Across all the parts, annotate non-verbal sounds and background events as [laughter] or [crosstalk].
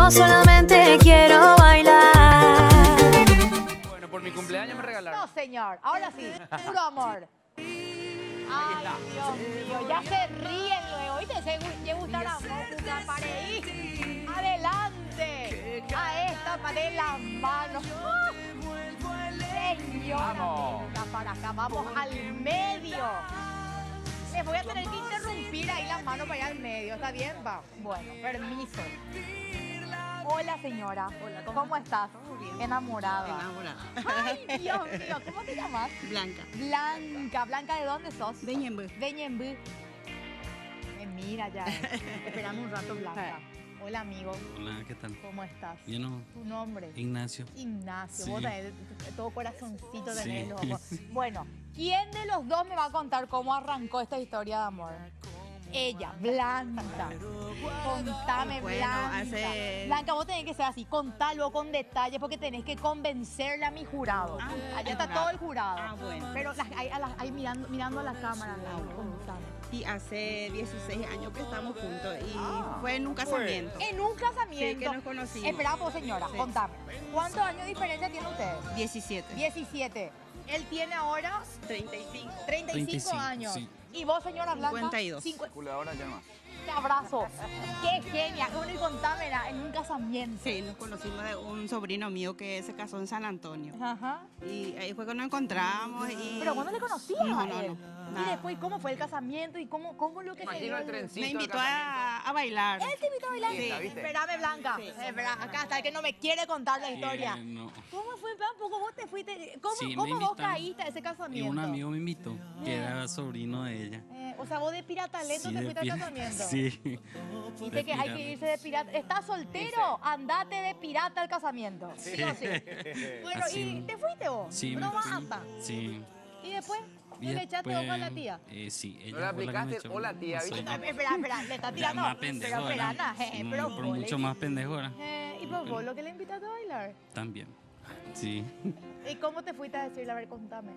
Yo solamente quiero bailar. Bueno, por mi cumpleaños me regalaron. No, señor. Ahora sí. Puro amor. Ay, Dios mío. Ya se ríen luego. ¿Viste? Se gusta la música. Pareí. Adelante. A esta de las manos. Señora. Vamos. para acá. Vamos al medio. Les voy a tener que interrumpir ahí las manos para ir al medio. ¿Está bien? Va. Bueno, permiso. Hola, señora. Hola, ¿cómo, estás? Enamorada. Enamorada. Ay, [laughs] Dios mío. ¿Cómo te llamas? Blanca. Blanca. Blanca, ¿de dónde sos? De Ñemby. De Ñemby. Me mira ya. [laughs] Esperame un rato, Blanca. Hola, amigo. Hola, ¿qué tal? ¿Cómo estás? Yo no, ¿Tu nombre? Ignacio. Ignacio. Sí. Vos tenés todo corazoncito Sí. tenés, [laughs] loco. Bueno, ¿quién de los dos me va a contar cómo arrancó esta historia de amor? Ella, Blanca. Contame, Bueno, Blanca. hace- Blanca, vos tenés que ser así, contalo con detalle porque tenés que convencerle a mi jurado. Ah, Allá está jurado. todo el jurado. Ah, bueno. Pero las- ahí, a las- ahí mirando, mirando a la cámara, Blanca, contame. Y hace 16 años que estamos juntos y Ah, fue en un casamiento. En un casamiento. Sí, que nos conocimos. Espera, pues, señora, Sí. contame. ¿Cuántos años de diferencia tienen ustedes? 17. 17. Él tiene ahora 35. 35, 35, años. sí. ¿Y vos, señora Blanca? 52. Cincu- Calculadora ya más. Te abrazo. Qué genia. Bueno, y contame, era en un casamiento. Sí, nos conocimos de un sobrino mío que se casó en San Antonio. Ajá. Y ahí fue cuando nos encontramos y... Pero ¿cuándo le conocías No, a no, no, Y después, ¿cómo fue el casamiento y cómo, cómo lo que se dio. Me invitó a, a bailar. Él te invitó a bailar. Sí. ¿viste? Espérame, Blanca. Sí. Espera, acá está el que no me quiere contar la historia. Eh, no. ¿Cómo fue, Tampoco vos te fuiste. ¿Cómo, Sí, cómo vos caíste a ese Y casamiento? un amigo me invitó, que era sobrino de ella. Eh, o sea, vos de pirataleto Sí, te de fuiste al casamiento. Sí. Dice que hay que irse de pirata. ¿Estás soltero? Andate de pirata al casamiento. Sí, o sí. [laughs] Bueno, Así. ¿y te fuiste vos? Sí, me no fui. anda. Sí. ¿Y después? Y ¿Le echaste ojo a la tía? Eh, sí, ella ¿No le la aplicaste la tía, No viste? Ah, Espera, espera, le está tirando. más pendejo, pero espera, jeje, Mm, pero Por mucho más pendejo era. Eh, ¿Y por vos lo que le invitaste a bailar? También. Sí. ¿Y cómo te fuiste a decirle? A ver, contame.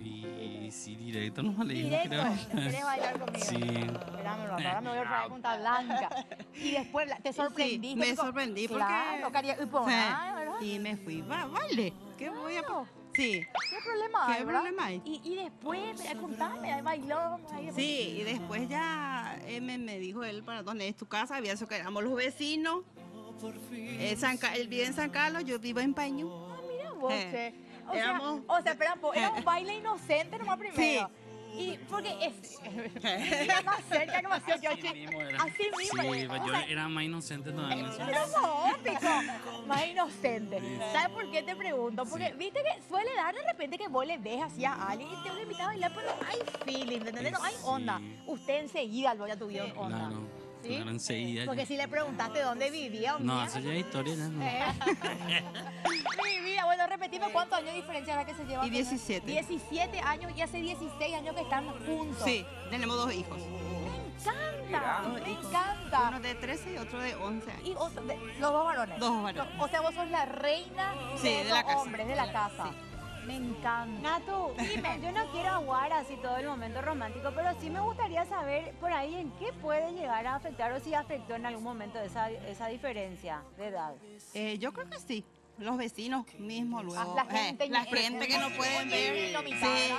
Y sí, directo no le dije, Directo, creo. ¿querés bailar conmigo? Sí. Espérame, ahora me voy a con tal blanca. Y después te sorprendiste. me porque- sorprendí porque- Claro, cariño, y por Sí. nada, ¿verdad? Y me fui, va, vale. ¿Qué voy a. Sí, ¿Qué problema ¿Qué hay, verdad? problema hay? Y, y después, contame, ahí bailó. Sí, y después ya eh, me, me dijo él para dónde es tu casa, había eso que éramos los vecinos. Eh, él vive en San Carlos, yo vivo en Paño. Ah, mira vos, Eh, che. O éramos- sea, o sea, espera, po, [laughs] era un baile inocente nomás primero. Y porque es... Mira más cerca que más cerca, Así che. mismo era. Así mismo. Sí, eh, pues yo sea, era más inocente todavía. Pero óptico, más inocente. ¿Sabes por qué te pregunto? Porque viste que suele dar de repente que vos le ves así a alguien y te lo invitas a bailar, pero no hay feeling, ¿entendés? No hay Sí. onda. Usted enseguida lo ya tuvieron onda. Claro, ¿Sí? claro, enseguida. Porque ya. si le preguntaste dónde vivía un No, eso ya es historia, ya no. eh, Mi vida, bueno, repetimos cuántos años de diferencia era que se llevan. Y 17. 17 años y hace 16 años que están juntos. Sí, tenemos dos hijos. Me encanta, me encanta. Uno de 13 y otro de 11 años. Y otro- de- los dos varones. Dos varones. O sea, vos sos la reina Sí, de, de la casa. hombres, de la casa. Me encanta. Natu, dime, yo no quiero aguar así todo el momento romántico, pero sí me gustaría saber por ahí en qué puede llegar a afectar o si afectó en algún momento esa, esa diferencia de edad. Eh, yo creo que sí. Los vecinos mismos luego. Ah, la gente, eh, la gente que no pueden ver. Sí.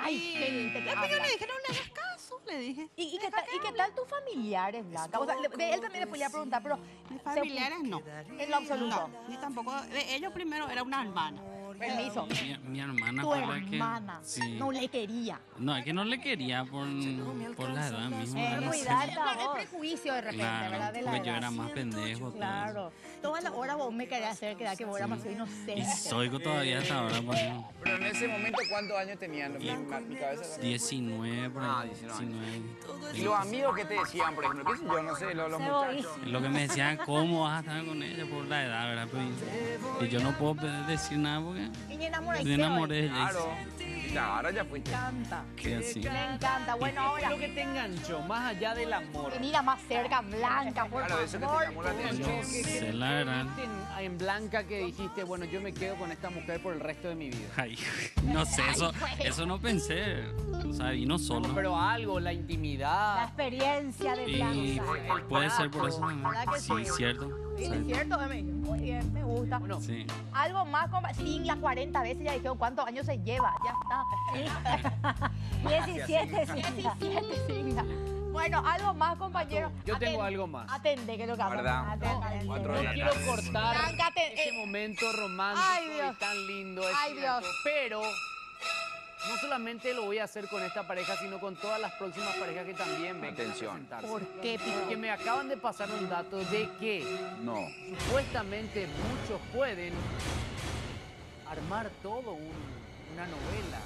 Ay, gente que yo le dije, no le hagas caso, le dije. ¿Y, y qué tal, ¿Y qué tal tus familiares, Blanca? O sea, de, de él también le podía preguntar, pero Mis familiares no. en lo absoluto. No, ni tampoco. de ellos primero era una hermana. Permiso. Mi, mi hermana Tu que. Sí. no le quería. No, es que no le quería por, por la edad misma. Eh, cuidar. El prejuicio de repente, Claro, ¿verdad? De la porque yo era más pendejo. todo. Claro. Todas las horas vos me querías hacer quedar que vos eras más inocente. Y soy todavía hasta ahora, pues, Pero en ese momento, ¿cuántos años tenían? Mi, cabeza era- 19, por Ah, ahí, 19 19. Y los amigos que te decían, por ejemplo, qué sé yo, no sé, los, los muchachos. Lo que me decían, ¿cómo vas a estar con ella por la edad, verdad? Pues, y yo no puedo decir nada porque Y me enamoré. me enamoré. Claro. Ya, ahora ya Me fuiste. encanta. Que así. Me encanta. Bueno, ¿Qué ahora, lo que te enganchó más allá del amor? venir a más cerca, Blanca, por Claro, eso que te llamó la atención. Sé la verdad. ¿Viste en, Blanca que dijiste, bueno, yo me quedo con esta mujer por el resto de mi vida? Ay, no sé, eso, eso no pensé. O sea, vino solo. Pero algo, la La intimidad. experiencia de Y Blanca. puede ser por eso. ¿Verdad que Sí, sí? cierto. Sí, es cierto, me dijo, muy bien, me gusta. Bueno, Sí. Algo más, sin las 40 veces ya dijeron cuántos años se lleva, ya está. 17, sí. 17 siglas. Bueno, algo más, compañero. yo tengo algo más. Atende, que lo que. Cuatro No la quiero cortar Arráncate, ese eh. momento romántico Ay, Dios. y tan lindo, es Ay, cierto, Dios. pero no solamente lo voy a hacer con esta pareja, sino con todas las próximas parejas que también vengan Atención. a presentarse. ¿Por qué, Pico? Porque me acaban de pasar un dato de que No. supuestamente muchos pueden armar todo un- una novela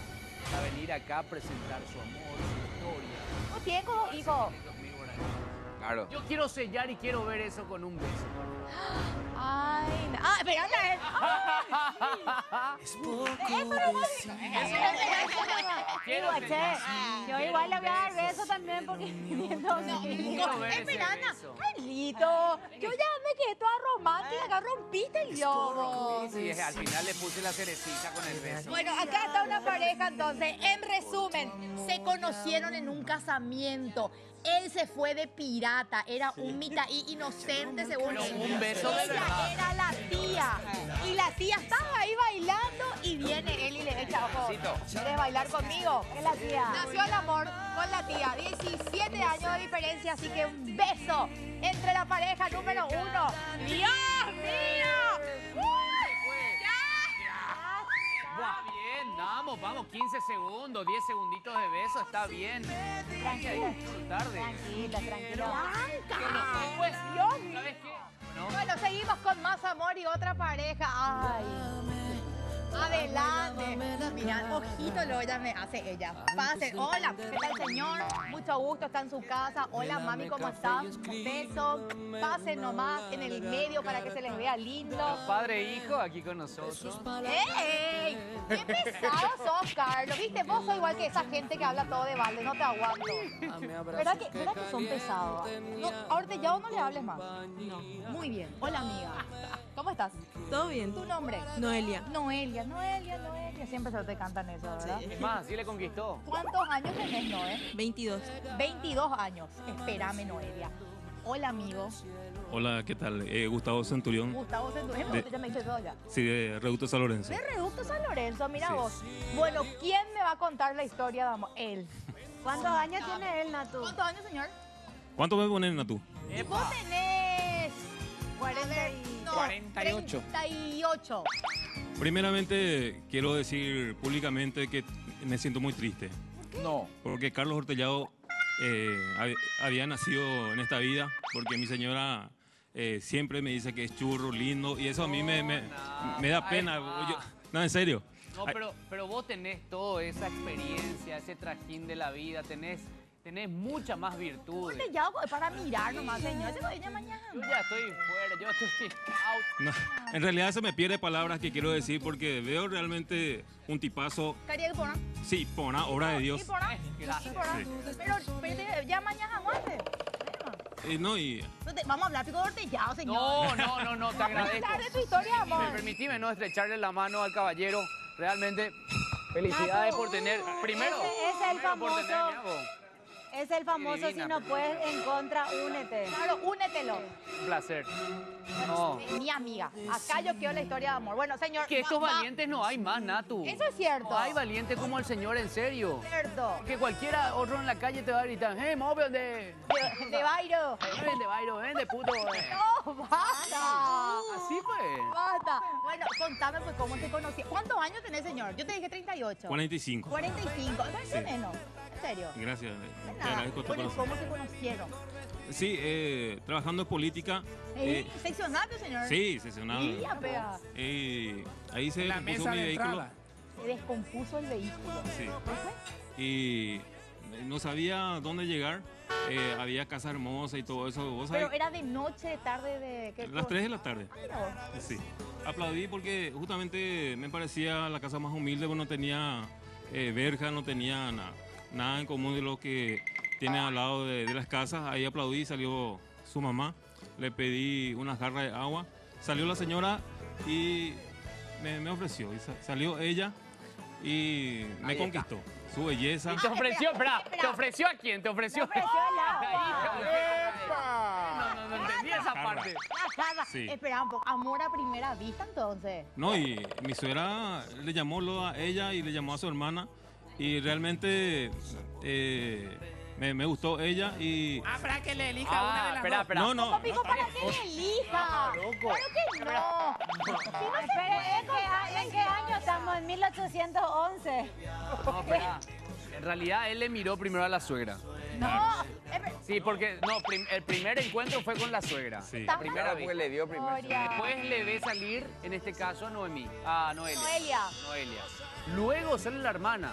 para venir acá a presentar su amor, su historia. No como hijo. Claro. Yo quiero sellar y quiero ver eso con un beso. [gasps] Ay, no. ah, espérate. [laughs] eh. Quiero Digo, che, sellar. yo igual le voy a dar beso también porque [laughs] viendo Quiero Esperana, beso. Carlito, yo ya me quedé toda romántica, acá rompiste el globo. Sí, al final le puse la cerecita con el beso. Bueno, acá está una pareja entonces. En resumen, se conocieron en un casamiento. Él se fue de pirata, era un mitaí inocente según él. un beso Ella verdad. era la tía. Y la tía estaba ahí bailando y viene él y le echa ojo. ¿Quieres bailar conmigo? es la tía. Nació el amor con la tía. 17 años de diferencia, así que un beso entre la pareja número uno. ¡Dios mío! ¡Uy! ¡Ya! Buah, bien, vamos, vamos, 15 segundos, 10 segunditos de beso, está bien. De Tranquila, tranquila. ¡Blanca! Pues. ¿sabes qué? Bueno, seguimos con más amor y otra pareja. Ay. Adelante. Mira, ojito lo ya me hace ella. Pasen. Hola, ¿qué tal, señor? Mucho gusto, está en su casa. Hola, mami, ¿cómo están? Beso. Pasen nomás en el medio para que se les vea lindo. padre e hijo aquí con nosotros. ¡Ey! ¡Qué pesado sos, Carlos! ¿Viste? Vos sos igual que esa gente que habla todo de balde. No te aguanto. ¿Verdad que, ¿verdad que son pesados? No, ahorita ya no le hables más. No. Muy bien. Hola, amiga. ¿Cómo estás? Todo bien. ¿Tu nombre? Noelia. Noelia, Noelia, Noelia. Siempre se te cantan eso, ¿verdad? Es más, sí le conquistó. ¿Cuántos años tenés, Noé? 22. 22 años. Espérame, Noelia. Hola, amigo. Hola, ¿qué tal? Eh, Gustavo Centurión, Gustavo Centurión. De- Ya me hice todo ya. sí, de Reducto San Lorenzo. De Reducto San Lorenzo, mira Sí. vos. Bueno, ¿quién me va a contar la historia de amor? Él. ¿Cuántos años tiene él, Natu? ¿Cuántos años, señor? ¿Cuánto me ponen a tú? Vos tenés... 40 y... no, 48. 38. Primeramente, quiero decir públicamente que me siento muy triste, No. porque Carlos Hortellado eh, hab- había nacido en esta vida, porque mi señora eh, siempre me dice que es churro, lindo, y eso a mí me, me- No, me da pena. Yo- no, en serio. No, pero, pero vos tenés toda esa experiencia, ese trajín de la vida, tenés, tenés mucha más virtudes. Te llamo para mirar nomás, señor. Se lo mañana. Yo ya estoy fuera, yo estoy [laughs] out. no, en realidad se me pierde palabras que quiero decir, porque veo realmente un tipazo, Caría que pona. sí, pona, obra de Dios. Pona. Gracias. Sí, pona. Sí. Pero, pero ya mañana aguante. Eh, no, y Vamos a hablar pico de hortellado, señor. No, no, no, no, te agradezco. De tu historia, amor. permitime no estrecharle la mano al caballero. Realmente, felicidades por tener. Primero, Ese es el primero por famoso- Es el famoso, Divina, si no pero- puedes en contra, únete. Claro, únetelo. un placer. No, Mi amiga. Acá yo quiero la historia de amor. Bueno, señor. que estos va- va- valientes no hay más, Natu. Eso es cierto. No hay valiente como el señor, en serio. Cierto. Que cualquiera otro en la calle te va a gritar, hey, móvil de... De, de Bairo. Ven de bairo, ven de puto. eh". No, basta. Así fue. Basta. Bueno, contame pues cómo te conocí. ¿Cuántos años tenés, señor? Yo te dije 38. 45. 45. ¿Sabes Sí. menos? ¿En serio? Gracias, De te nada. agradezco tu Bueno, corazón. ¿cómo se conocieron? Sí, eh, trabajando en política. ¿Eh? eh, ¿Seccionario, señor? sí, sesionado. Sí, apea. Eh, ahí se La compuso mesa mi de vehículo. entrada. Se descompuso el vehículo. Y no sabía dónde llegar. Eh, había casa hermosa y todo eso. ¿Vos Pero sabés? era de noche, de tarde, de... ¿qué Las cosa? 3 de la tarde. Ah. Sí. Aplaudí porque justamente me parecía la casa más humilde, porque no tenía eh, verja, no tenía na- nada en común de lo que tiene al lado de, de las casas. Ahí aplaudí, salió su mamá, le pedí una jarra de agua, salió la señora y me, me ofreció. Y sa- salió ella y me Ahí está. conquistó. Su belleza. ¿Y te ofreció? Espera. ¿te ofreció a quién? ¿Te ofreció? ofreció el agua. No, no, no entendí esa parte. Jarra. Sí. Espera un poco. Amor a primera vista, entonces. No, y mi suegra le llamó a ella y le llamó a su hermana y realmente eh, me, me gustó ella y... Ah, para que le elija Ah, una de las espera, dos. espera. No, no, Pico, para que me elija. loco. Claro que no. Si no se Espere, puede ¿en qué, a- ¿en qué año estamos? En 1811. No, espera. En realidad él le miró primero a la suegra. No. Sí, porque no, prim- el primer encuentro fue con la suegra. Sí. La primera vez. porque le dio primero. Después le ve salir, en este caso, a Noemí. A Noelia. Noelia. Noelia. Luego sale la hermana.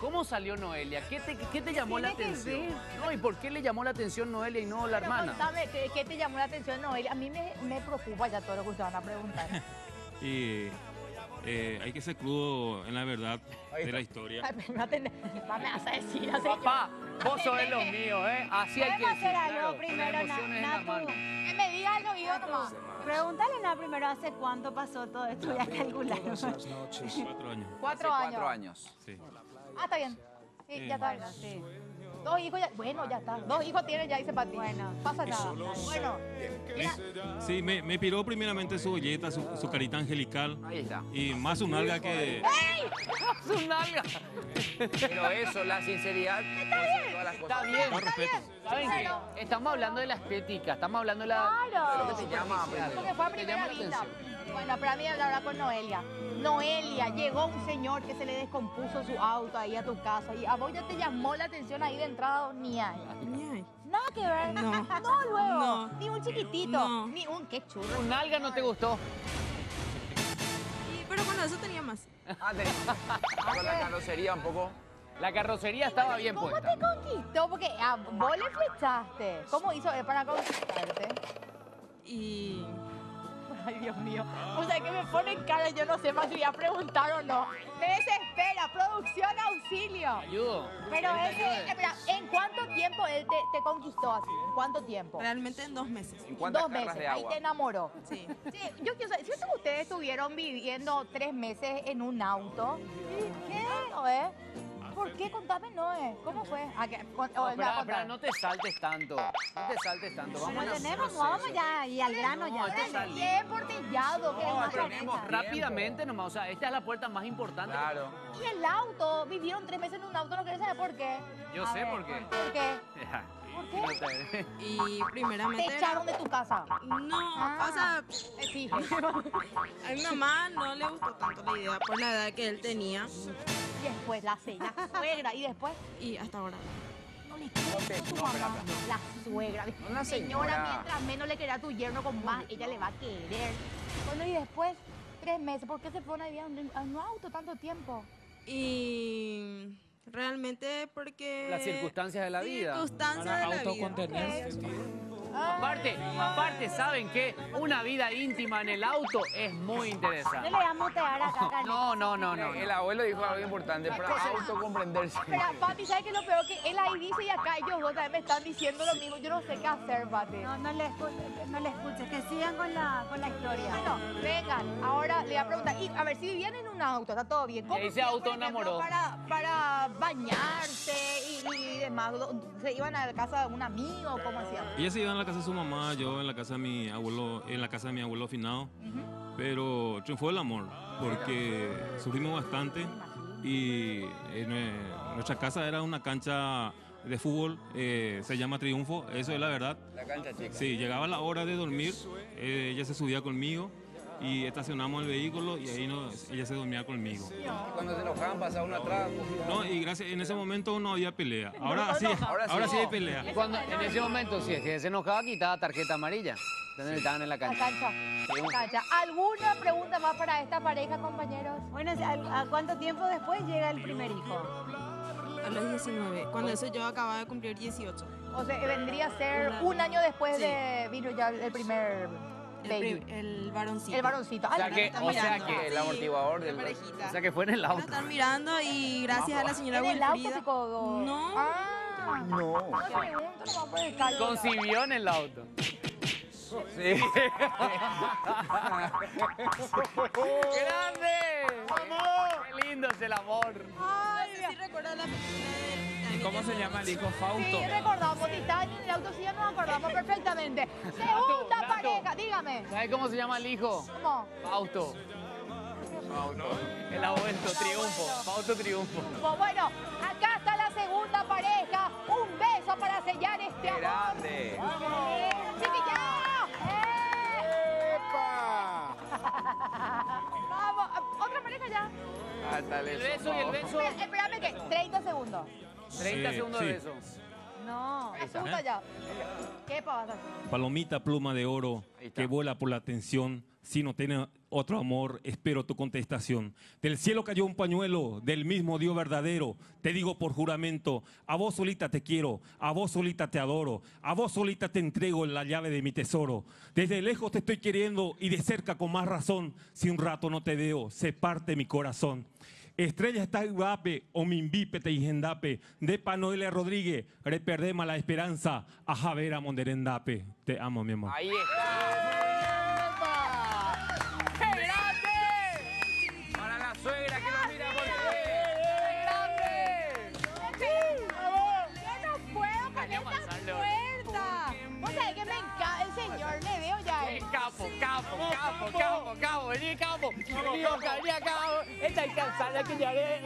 ¿Cómo salió Noelia? ¿Qué te, qué te llamó la atención? No, ¿y por qué le llamó la atención Noelia y no la Pero hermana? contame, ¿qué, qué te llamó la atención, Noelia? A mí me, me preocupa ya todo lo que ustedes van a preguntar. [laughs] y eh, hay que ser crudo en la verdad de la historia. Ay, pero no te- no me vas a decir así. Papá, vos sos de los míos, ¿eh? Así hay que hacer algo claro, primero, Natu. Que me diga el oído nomás. Pregúntale nada primero hace cuánto pasó todo esto, ya calcularon. Cuatro años. Cuatro años. cuatro años. Sí. Ah, está bien. Sí, ya está. Bueno, sí. Dos hijos ya. Bueno, ya está. Dos hijos tienen ya, dice Pati. Bueno. Pasa nada. Bueno, Sí, me, me piró primeramente su belleta, su, su carita angelical Ahí está. y más su nalga que... [laughs] ¡Su nalga! Pero eso, la sinceridad, todas las cosas. Está bien. Con respeto. ¿Saben qué? Estamos hablando de la estética, estamos hablando de la... claro. Lo que te llama Porque fue a Te primera llama la vista. Bueno, para mí hablar con Noelia. Noelia, llegó un señor que se le descompuso su auto ahí a tu casa y a vos ya te llamó la atención ahí de entrada, ni hay. Nada que ver. No. [laughs] No, luego. No. Ni un chiquitito. No. Ni un qué churro. ¿Tu nalga no te gustó? Y- pero bueno, eso tenía más. Ah, [laughs] la carrocería un poco. La carrocería estaba bien ¿Cómo puesta. te conquistó? Porque a vos le flechaste. ¿Cómo hizo él para conquistarte? Y Ay, Dios mío. O sea, que me pone en cara, yo no sé más si voy a preguntar o no. Me desespera. Producción, auxilio. Ayudo. Pero ¿Querés que ese, espera, ¿en cuánto tiempo él te, te conquistó así? ¿En cuánto tiempo? realmente en dos meses. ¿En cuántas Dos meses. de Ahí agua? te enamoró. Sí. Sí, yo quiero saber, si ustedes estuvieron viviendo tres meses en un auto, ¿qué? Noé? ¿Por qué? Contame, Noé. ¿Cómo fue? ¿A qué? Con- No, o él me va a espera, espera, contar. no te saltes tanto. No te saltes tanto. Vamos Bueno, a tenemos, vamos ya y al grano No, ya. este Qué portellado, que es No, más tenemos. Rápidamente nomás, o sea, esta es la puerta más importante. Claro. Y el auto, vivieron tres meses en un auto, no querés saber por qué. Yo A sé ver, por qué. ¿Por qué? [laughs] ¿Por qué? Y primeramente. Te era- echaron de tu casa. No, Ah. o sea, Sí. [laughs] a mi mamá no le gustó tanto la idea por la edad que él tenía después la, la suegra. Y después y hasta ahora. no le quiero tu no, mamá. La suegra. Una señora, señora. mientras menos le quería a tu yerno, con más ella le va a querer. Bueno, y después, tres meses. ¿Por qué se fueron a vivir un- en un auto tanto tiempo? Y realmente porque. Las circunstancias de la vida. Circunstancias de la vida. Aparte, aparte, ¿saben qué? Una vida íntima en el auto es muy No interesante. le vamos a mutear acá. No, no, no, no. El abuelo dijo algo importante, para autocomprenderse. Espera, Pati, ¿sabes qué es lo peor? Que él ahí dice y acá ellos dos también me están diciendo lo mismo. Yo no sé qué hacer, Pati. No, no le escuches, no le escuches, que sigan con la, con la historia. Bueno, vengan, ahora voy a preguntar. Y a ver, si vivían en un auto, está todo bien. ¿Cómo auto ejemplo, enamoró. Para, para bañarse y, y demás. ¿Se iban a la casa de un amigo? ¿Cómo hacían? Ella se iba en la casa de su mamá, yo en la casa de mi abuelo, en la casa de mi abuelo finado. Pero triunfó el amor, porque sufrimos bastante y en, eh, nuestra casa era una cancha de fútbol, eh, se llama Triunfo, eso es la verdad. La cancha chica. Sí, llegaba la hora de dormir, eh, ella se subía conmigo y estacionamos el vehículo y ahí no, ella se dormía conmigo. Cuando se enojaban pasaba uno atrás. No, y gracias, en ese momento no había pelea. Ahora sí, Ahora ahora sí. sí, hay pelea. Y cuando, en ese momento, si es que se enojaba, quitaba tarjeta amarilla. Entonces estaban en la La cancha. La cancha. ¿Alguna pregunta más para esta pareja, compañeros? Bueno, ¿a, cuánto tiempo después llega el primer hijo? A los 19. Cuando eso yo acababa de cumplir 18. O sea, vendría a ser Un año. después Sí. de vino ya el primer baby. el varoncito. El varoncito. O sea que, están o sea mirando. que, El amortiguador del. La parejita. o sea que fue en el auto. estar mirando y gracias a la señora ¿En el auto, Wilfrida. Pico? No. Ah, No. Concibió en el auto. Sí. [laughs] ¡Grande! ¡Vamos! ¡Qué lindo es el amor. Ay, No sé si la película del. ¿Cómo se llama el hijo? Fausto. Sí, recordamos Titanic, el auto sí ya nos acordamos perfectamente. Segunda pareja, dígame. ¿Sabes cómo se llama el hijo? ¿Cómo? Fausto. El abuelo, triunfo. Fausto triunfo. Pues Bueno, acá está la segunda pareja. Un beso para sellar este amor. Grande. ¡Eh! [laughs] Vamos, otra pareja ya. El beso y el beso. Espera, Espérame que 30 segundos. 30 Sí, segundos sí. de beso. No, asusta ya. ¿Qué pasa? Palomita pluma de oro Ahí está. que vuela por la atención. Si no tiene otro amor, espero tu contestación. Del cielo cayó un pañuelo, del mismo Dios verdadero. Te digo por juramento, a vos solita te quiero, a vos solita te adoro, a vos solita te entrego la llave de mi tesoro. Desde lejos te estoy queriendo y de cerca con más razón. Si un rato no te veo, se parte mi corazón. Estrella está guape, o mi invipe te igendape, de Panoelia Rodríguez, reperdema la esperanza, a Javera Monderendape. Te amo, mi amor. Ahí está. Capo, capo, capo, capo! ¡Vení, capo! ¡Vení, Oscar, vení acá! ¡Esta es cansada que ya le...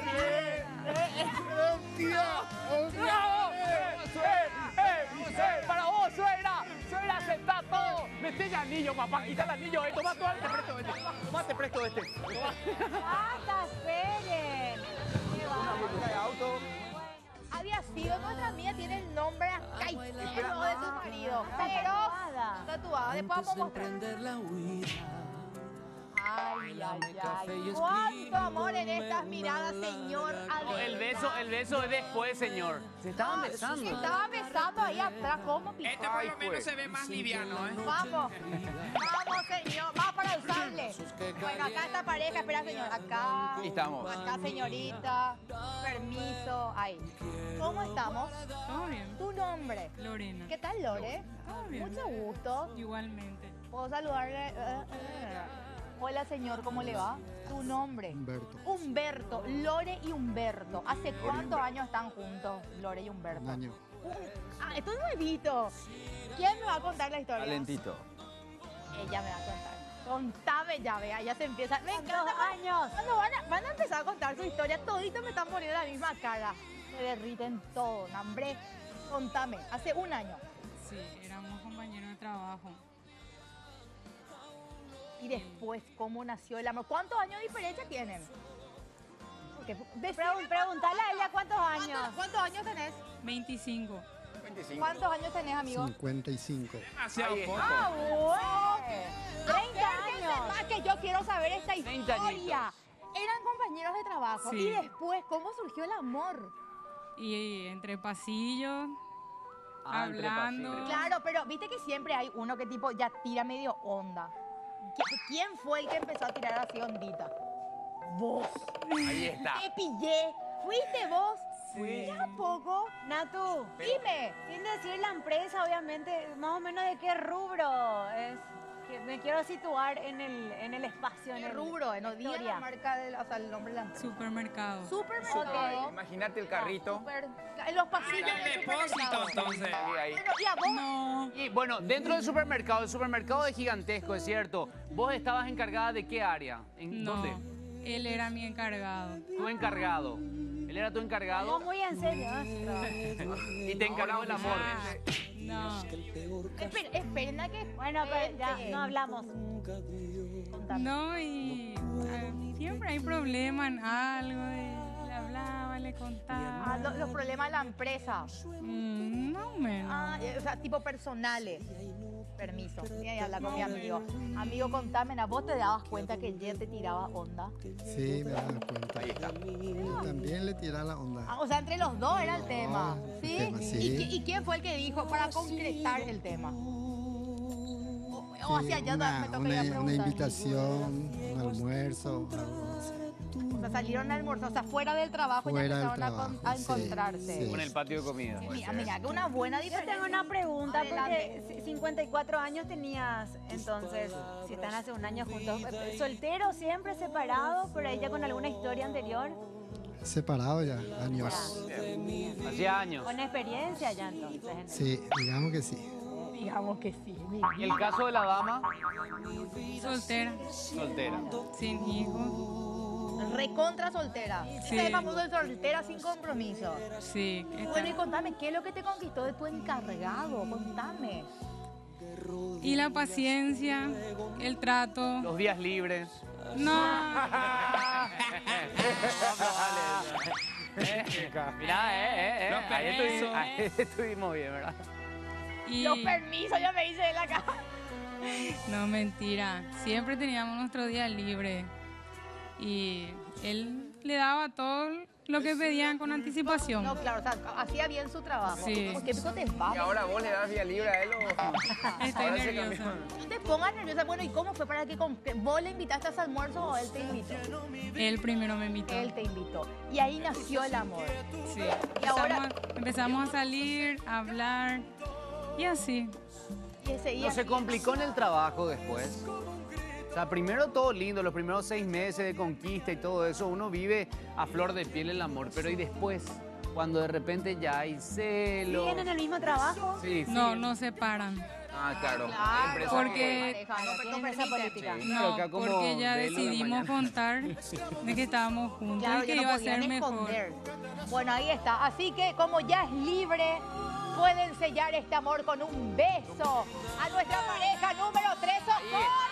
¡Bravo! ¡Para vos, suegra! ¡Suegra, aceptá todo! ¡Mete el anillo, papá! ¡Quita el anillo! Eh. ¡Toma, toma, te presto este! ¡Toma, te presto este! Basta, esperen. Qué bárbaro. Había sido nuestra amiga, tiene el nombre acá y todo de su marido. Pero tatuada. Después vamos a mostrar. Ay, ay, ay. Cuánto amor en estas miradas, señor. El beso, el beso es después, señor. Se estaban besando. Se estaba besando ahí atrás, ¿cómo? Este por lo menos se ve más liviano, ¿eh? Vamos, vamos, señor, vamos para usarle. Bueno, acá esta pareja, espera, señor, acá. Aquí estamos. Acá, señorita, permiso, ahí. ¿Cómo estamos? Todo bien. Tu nombre. Lorena. ¿Qué tal, Lore? bien. Mucho gusto. Igualmente. ¿Puedo saludarle? Hola, señor, ¿cómo le va? Tu nombre. Humberto. Humberto, Lore y Humberto. ¿Hace cuántos años están juntos, Lore y Humberto? Un año. Ah, esto es nuevito. ¿Quién me va a contar la historia? Calentito. Ella me va a contar. Contame ya, vea, ya se empieza. Me encanta. Dos años. Cuando van a, van a empezar a contar su historia, toditos me están poniendo la misma cara. Se derriten todo, hambre. Contame, hace un año. Sí, éramos compañeros de trabajo. Y después, ¿cómo nació el amor? ¿Cuántos años de diferencia tienen? Porque, preguntale a ella cuántos años. ¿Cuántos, cuántos años tenés? 25. 25. ¿Cuántos años tenés, amigo? 55. Demasiado Ahí está. poco. Ah, bueno. 30 Acérquense años. más que yo quiero saber esta 30 historia. Eran compañeros de trabajo. Sí. Y después, ¿cómo surgió el amor? Y entre pasillos, Ah, entre hablando. pasillos. Claro, pero viste que siempre hay uno que tipo ya tira medio onda. ¿Qui- ¿Quién fue el que empezó a tirar así ondita? Vos. Ahí está. Te pillé. ¿Fuiste vos? Sí. ¿Ya poco? Natu, Dime. sin decir la empresa, obviamente, más o menos de qué rubro es. Me quiero situar en el, en el espacio, en ¿Qué el rubro? Diga historia. la marca, del, o sea, el nombre de la. Supermercado. Supermercado. Imagínate el carrito. Super- en los pasillos El depósito, entonces. Ahí, ahí. Bueno, ¿y a vos? No, Y bueno, dentro del supermercado, el supermercado es gigantesco, es cierto. ¿Vos estabas encargada de qué área? ¿En no. dónde? Él era mi encargado. Tu encargado. Él era tu No, encargado muy en serio. ¿eh? y te encargó el amor. No. Espera, esperen a que... Bueno, pero ya no hablamos. Contame. No, y ah, siempre hay problemas en algo. y le hablaba, le contaba. Ah, lo- los problemas de la empresa. Mm, no menos. Ah, eh, o sea, tipo personales. Permiso. Voy a hablar con mi amigo. Amigo, contame, ¿a vos te dabas cuenta que ayer te tiraba onda? Sí, me das cuenta. Ahí está. También le tira la onda. Ah, o sea, entre los dos era el tema. el ¿Sí? tema, sí. ¿Y, qui- y quién fue el que dijo para concretar el tema? O, o Sí, hacia allá una, me toca una- ya una preguntar. invitación, un almuerzo, algo así. O sea, salieron a almorzar, o sea, fuera del trabajo Fuera ya empezaron a, con- trabajo, a sí, encontrarse. sí. Con el patio de comida. Mira, mira, que una buena Yo diferencia. tengo una pregunta Adelante. porque si- 54 años tenías, entonces, si están hace un año juntos, soltero siempre, separado, por ahí ya con alguna historia anterior, Separado ya, años. Hacía años. con experiencia ya entonces. en- Sí, digamos que sí. Digamos que sí. ¿Y el caso de la dama? Soltera, Soltera. sin hijos. Recontra soltera. Sí. Ese es famoso de soltera sin compromiso. Sí. Bueno, y contame, ¿qué es lo que te conquistó de tu encargado? Contame. Y la paciencia, el trato. Los días libres. No, [laughs] [laughs] Mirá, eh, eh, eh. Los Ahí estuvimos, permisos. ahí estuvimos bien, ¿verdad? y Los permisos, ya me hice de la casa. no mentira. Siempre teníamos nuestro día libre y él le daba todo lo que pedían con anticipación. No, claro, o sea, hacía bien su trabajo. Sí. Porque pico te ¿Y vamos. ahora vos le das día libre a él o...? [laughs] Estoy Ahora nerviosa. No te pongas nerviosa. Bueno, ¿y cómo fue para que, vos le invitaste a ese almuerzo o él te invitó? Él primero me invitó. Él te invitó. Y ahí nació el amor. Sí. Y ahora- Empezamos, empezamos a salir, a hablar y así. Y ese día ¿No se complicó en el trabajo después? O sea, primero todo lindo, los primeros seis meses de conquista y todo eso, uno vive a flor de piel el amor, pero ¿y después? Cuando de repente ya hay celos. ¿Siguen en el mismo trabajo? Sí, sí. No, no se paran. Ah, claro. Claro, Porque- no, política. No, porque ya decidimos contar [laughs] de que estábamos juntos Claro, y que no iba a ser mejor. Bueno, ahí está. Así que como ya es libre, pueden sellar este amor con un beso a nuestra pareja número 3. ¡Socorro!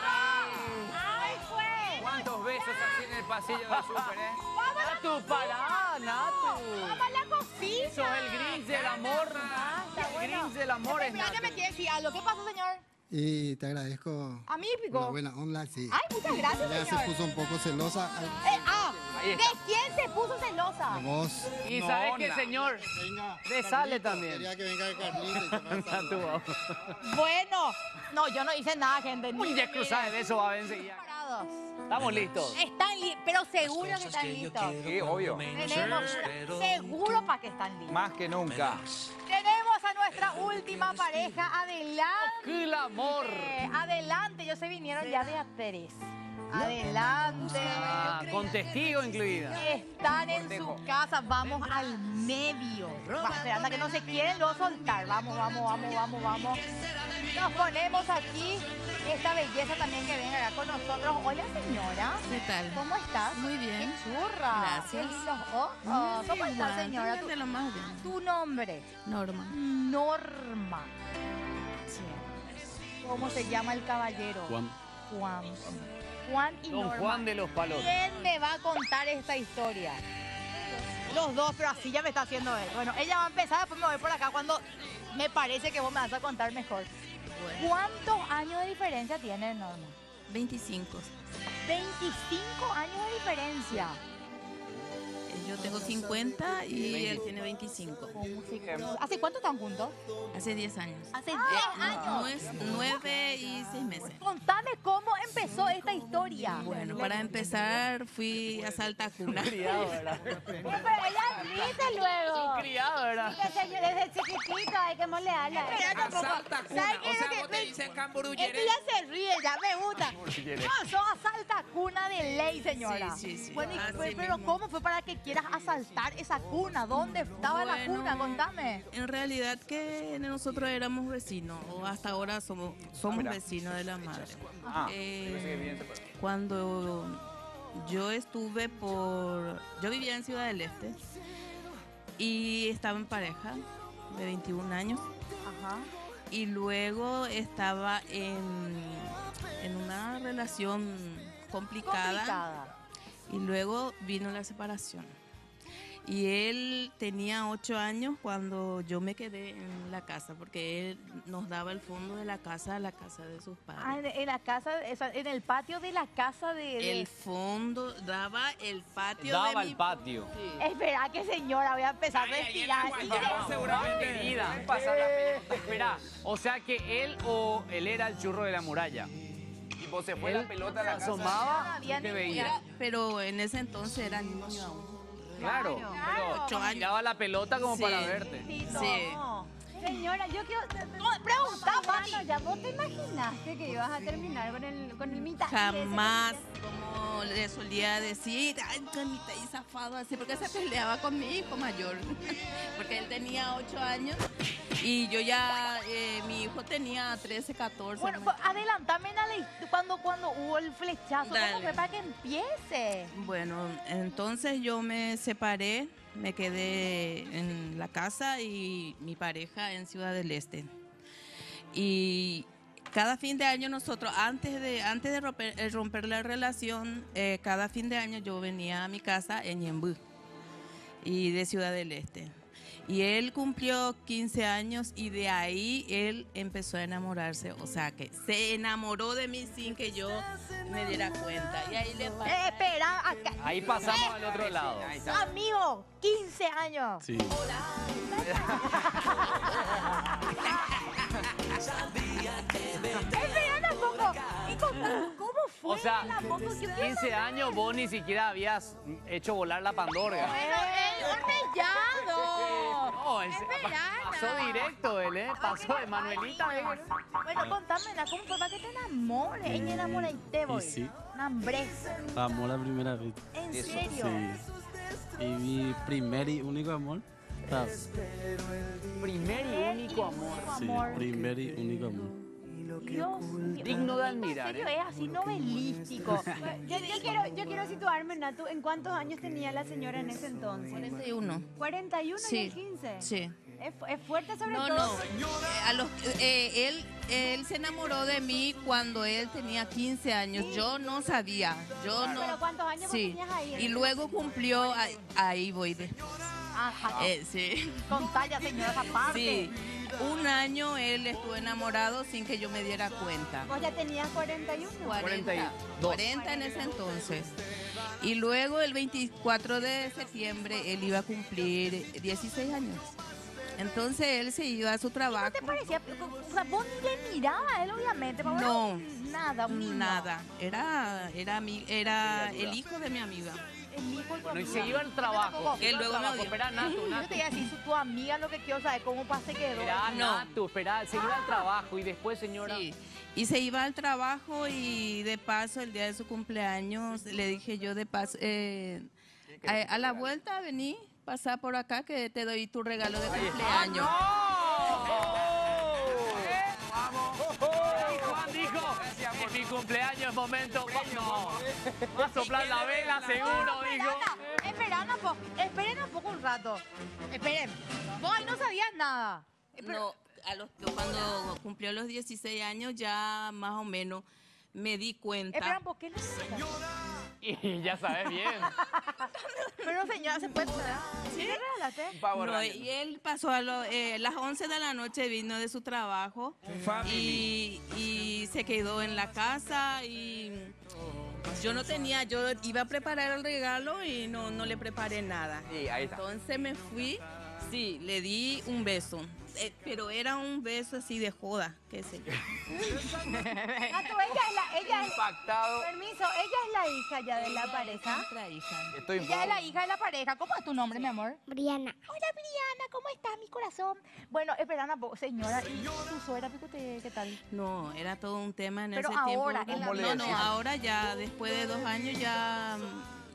¡Ay, fue! ¿Cuántos besos así en el pasillo del [laughs] súper, eh? ¡Vamos a Natu, pará, Natu. ¡Vamos a la cocina! Sos el grinch del amor. está El bueno. grinch del amor es que me quiere decir algo. ¿Qué pasa, señor? Y te agradezco A mí, la Pico. buena onda, sí. Ay, muchas gracias, Ya señor. se puso un poco celosa. Ay, Eh, ah, ¿de quién se puso celosa? de vos. Y No, sabes qué, señor, Venga, le sale también. Quería que venga Carlito. [laughs] Bueno, no, yo no hice nada, gente. Un ya cruzada de besos va a vencer Estamos listos. Están listos, pero seguro que están listos. Sí, obvio. Tenemos, seguro para que están listos. Más que nunca. Tenemos a nuestra última pareja. Adelante. ¡Qué el amor! Adelante, ellos se vinieron ya de a tres. Adelante. Ah, con testigo incluida. Están en su casa, vamos al medio. Va, esperando a que no se quieren luego soltar. Vamos, vamos, vamos, vamos, vamos. Nos ponemos aquí esta belleza también que venga acá con nosotros. Hola señora. ¿Qué tal? ¿Cómo estás? Muy bien. Qué churra. Gracias. Qué lindos ojos. ¿Cómo estás señora? De lo más bien. Tu, tu nombre. Norma. Norma. ¿Cómo se llama el caballero? Juan. Juan. Juan y Don Norma. Juan de los Palos. ¿Quién me va a contar esta historia? Los dos, pero así ya me está haciendo él. Bueno, ella va a empezar, después me voy por acá cuando me parece que vos me vas a contar mejor. ¿Cuántos años de diferencia tiene Norma? 25. 25 años de diferencia. Yo tengo 50 y él tiene 25. ¿Hace cuánto están juntos? Hace 10 años. Hace 10 Eh, años. No es 9 y 6 meses. Contame cómo empezó esta historia. Bueno, para empezar fui a Salta Cuna. Criado, ¿verdad? Pero ella dice luego. Criado, ¿verdad? Desde chiquitito hay que molearla. Tampoco. Salta cuna. ¿Sabes qué O sea, vos te me- dicen camburu Es que ya se ríe, ya me gusta. No, son asalta cuna de ley, señora. Sí, sí, sí. Bueno, fue- pero mismo. ¿cómo fue para que quieras asaltar esa cuna? ¿Dónde estaba la cuna? Contame. En realidad que nosotros éramos vecinos, o hasta ahora somos, somos vecinos de la madre. Ah, Eh, cuando yo estuve por... Yo vivía en Ciudad del Este y estaba en pareja de 21 años Ajá. y luego estaba en, en una relación complicada, Complicada. y luego vino la separación. Y él tenía ocho años cuando yo me quedé en la casa, porque él nos daba el fondo de la casa a la casa de sus padres. Ah, en, en la casa, en el patio de la casa de... de- El fondo daba el patio Daba de el mi patio. Espera que señora, voy a empezar a Ay, respirar. Guayaba seguramente. La pelota. Espera, o sea que él o él era el churro de la muralla. tipo, se fue Él la pelota a la casa. asomaba y te veía. Pero en ese entonces era niño aún. Claro, pero Ocho años. miraba la pelota como Sí. para verte. Sí. Señora, yo quiero. Pregunta, ya vos te imaginaste que ibas a terminar con el, con el mitad. Jamás, como le solía decir, ay, camita y zafado así, porque se peleaba con mi hijo mayor, [laughs] porque él tenía 8 años y yo ya, eh, mi hijo tenía 13, 14. Bueno, ¿no? pues, adelántame en la hist- cuando, cuando hubo el flechazo. ¿Cómo fue para que empiece? Bueno, entonces yo me separé, me quedé en la casa y mi pareja en Ciudad del Este. Y cada fin de año nosotros, antes de, antes de romper, eh, la relación, eh, cada fin de año yo venía a mi casa en Ñembú y de Ciudad del Este. Y él cumplió 15 años y de ahí él empezó a enamorarse. O sea que se enamoró de mí sin que yo me diera cuenta. Y ahí le Eh, espera, acá. Ahí pasamos al otro lado. Amigo, 15 años. Sí. [laughs] Espera un poco. [laughs] ¿Cómo fue O sea, la moto? Yo quiero 15 años vos ni siquiera habías hecho volar la pandorga. Bueno. [laughs] No, Espera. pasó directo él, ¿eh? Pasó de Manuelita. ¿eh? Bueno, contámela, ¿cómo fue para que te enamores? Ella enamora y te voy. Y sí. Amor la primera vez. ¿En Eso, serio? Sí. Y mi primer y único amor. Primer y único amor. Sí, primer y único amor. Dios mío. Digno de En admirar, serio, ¿eh? es así novelístico. Yo, yo quiero, yo quiero situarme, Natu. ¿En cuántos años tenía la señora en ese entonces? 41. 41 y Sí. el 15. Sí. Es, fu- es fuerte sobre No, todo. no. Eh, a los- eh, él, él se enamoró de mí cuando él tenía 15 años. Yo no sabía. Yo no. ¿Pero cuántos años vos Sí. tenías ahí? Y luego cumplió. Ahí, ahí voy de. Ajá. Eh, sí. Con talla, señora, esa parte. Sí. Un año él estuvo enamorado sin que yo me diera cuenta. Vos ya tenías 41. 40, 40 en ese entonces. Y luego el 24 de septiembre él iba a cumplir 16 años. Entonces él se iba a su trabajo. ¿Te parecía? O sea, vos ni le mirabas a él, obviamente. pero No. bueno, Nada, un niño. Nada. Era, era, mi, era el hijo de mi amiga. El hijo de tu Bueno, y amiga. se iba al trabajo. Que luego me. Espera, Natu, Yo te Natu. iba a decir, tu amiga lo que quiero saber cómo pase quedó. Esperá, No. Natu, esperá. Se iba al trabajo y después, señora. Sí. Y se iba al trabajo y de paso el día de su cumpleaños le dije yo de paso, eh, a, a la vuelta vení, pasá por acá que te doy tu regalo de cumpleaños. Juan dijo, en mi cumpleaños es momento, no, va a soplar la vela seguro, dijo. Esperen un poco, esperen un poco un rato. Esperen. Vos ahí no sabías nada. No, a los, cuando cumplió los 16 años ya más o menos me di cuenta. Esperen, ¿por qué no? Y ya sabes bien. [laughs] Pero señora, ¿se puede esperar? ¿Sí? No, y él pasó a lo- eh, las 11 de la noche, vino de su trabajo y, y se quedó en la casa y yo no tenía, yo iba a preparar el regalo y no, no le preparé nada. Sí, ahí está. Entonces me fui, sí, le di un beso, eh, pero era un beso así de joda, qué sé yo. Natu, ella es la, ella es, Impactado. permiso, ella es la hija ya de la pareja. Otra hija. Estoy Ella es la hija de la pareja. ¿Cómo es tu nombre, mi amor? Briana. Hola, Briana, ¿cómo estás, mi corazón? Bueno, espera señora. ¿Y tu suegra, Picote, qué tal? No, era todo un tema en Pero ese ahora, tiempo. en la no, no, vida. ahora ya, después de dos años ya,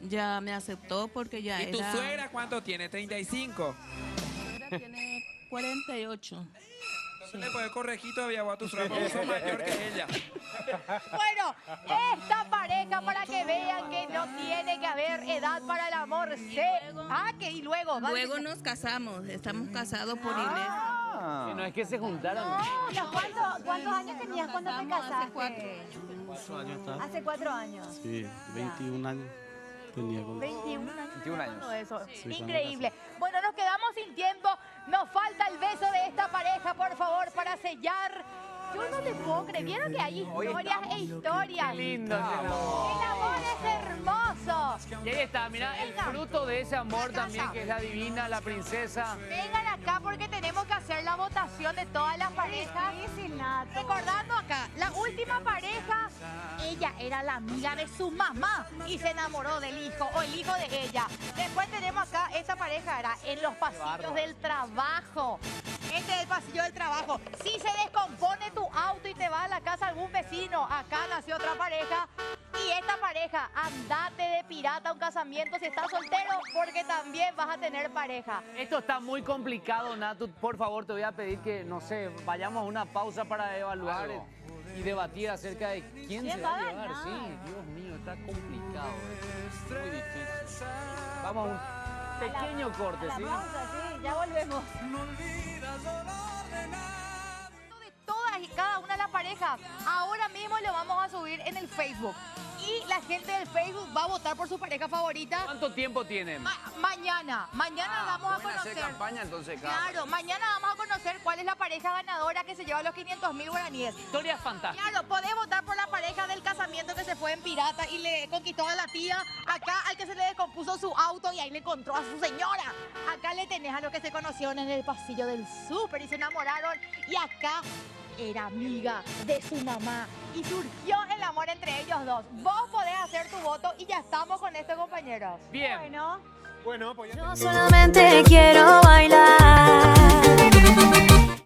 ya me aceptó porque ya ¿Y tu era... suegra cuánto tiene? ¿35? suegra tiene 48. No le puedes corregir todavía a [laughs] tu sos mayor que ella. Bueno, esta pareja para que vean que no tiene que haber edad para el amor. Se... Ah, que y luego. dale. Luego nos casamos, estamos casados por iglesia. Sí, no es que se juntaron. No, no, ¿cuántos, ¿Cuántos años tenías cuando te Casamos hace casaste? cuatro años. Hace cuatro años. Sí, 21 años tenía con 21 años. 21 años. Todo eso. cuando Increíble. Bueno, nos quedamos sin tiempo. Nos falta el beso de esta pareja, por favor, para sellar. Yo no te puedo creer. Vieron que hay historias e historias. Qué lindo. El amor es hermoso. Y ahí está, mira, el fruto de ese amor también, que es la divina, la princesa. Vengan acá porque tenemos que hacer la votación de todas las parejas. Recordando acá, la última pareja, ella era la amiga de su mamá y se enamoró del hijo o el hijo de ella. Después tenemos acá, esa pareja era en los pasillos del trabajo. Este es el pasillo del trabajo. Si se descompone tu auto y te va a la casa algún vecino, acá nació otra pareja. Y esta pareja, andate de pirata a un casamiento si estás soltero, porque también vas a tener pareja. Esto está muy complicado, Natu. Por favor, te voy a pedir que, no sé, vayamos a una pausa para evaluar Claro. y debatir acerca de quién, ¿Quién se va a llevar. Sí, Dios mío, está complicado. eh. Muy difícil. Vamos a un pequeño corte, ¿sí? pausa, sí, ya volvemos. de todas y cada una de las parejas. Ahora mismo lo vamos a subir en el Facebook. Y la gente del Facebook va a votar por su pareja favorita. ¿Cuánto tiempo tienen? Ma- mañana, mañana vamos a Pueden hacer conocer. campaña entonces, claro. Claro, mañana vamos a conocer cuál es la pareja ganadora que se lleva los 500 mil guaraníes. Historias fantásticas. Claro, podés votar por la pareja del casamiento que se fue en pirata y le conquistó a la tía. Acá al que se le descompuso su auto y ahí le encontró a su señora. Acá le tenés a los que se conocieron en el pasillo del súper y se enamoraron. Y acá era amiga de su mamá. Y surgió el amor entre ellos dos. Vos podés hacer tu voto y ya estamos con esto, compañeros. Bien. Bueno. Bueno, pues ya Yo solamente quiero bailar.